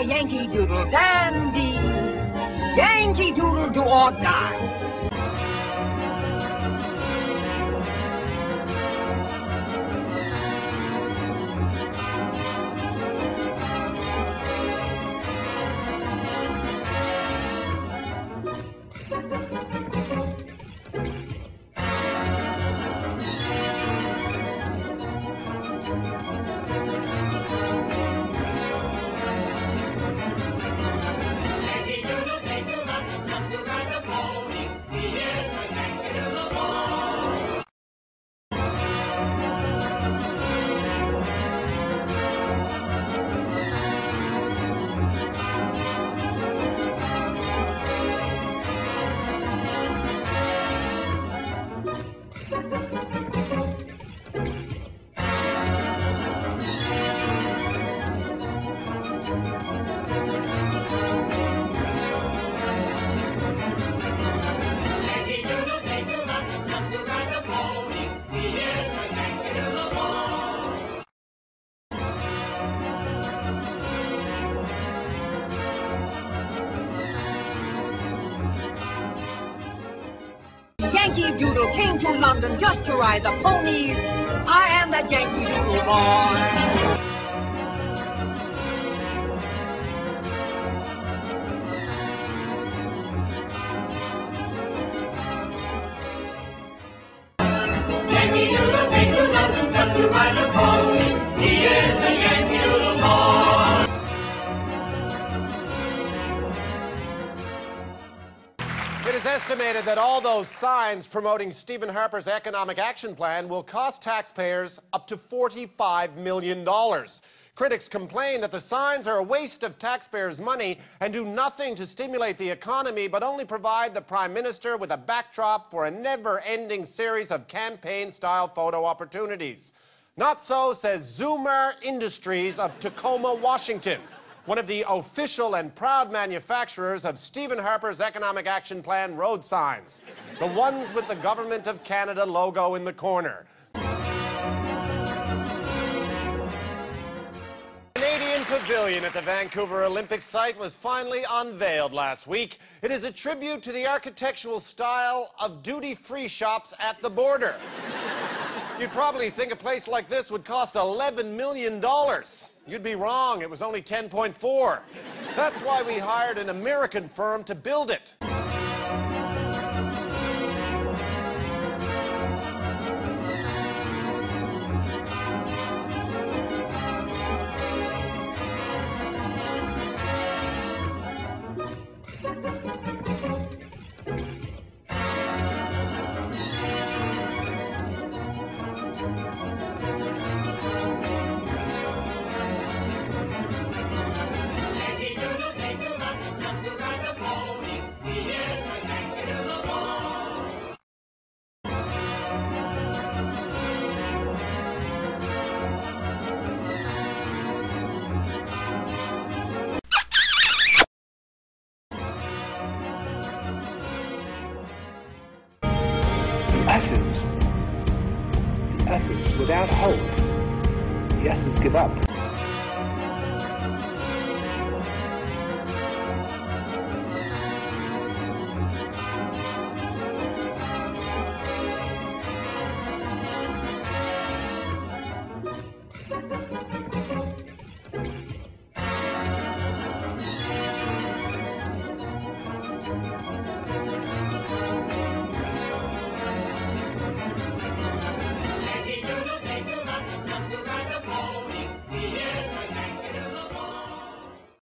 Yankee Doodle dandy. Yankee Doodle do or die. Yankee Doodle came to London just to ride the ponies. I am that Yankee Doodle boy. Yankee Doodle came to London just to ride a estimated that all those signs promoting Stephen Harper's economic action plan will cost taxpayers up to $45 million. Critics complain that the signs are a waste of taxpayers' money and do nothing to stimulate the economy, but only provide the Prime Minister with a backdrop for a never ending series of campaign style photo opportunities. Not so, says Zoomer Industries of Tacoma, Washington one of the official and proud manufacturers of Stephen Harper's Economic Action Plan road signs, the ones with the Government of Canada logo in the corner. Canadian Pavilion at the Vancouver Olympic site was finally unveiled last week. It is a tribute to the architectural style of duty free shops at the border. You'd probably think a place like this would cost $11 million. You'd be wrong, it was only 10.4. That's why we hired an American firm to build it. S's. Without hope. The S's give up.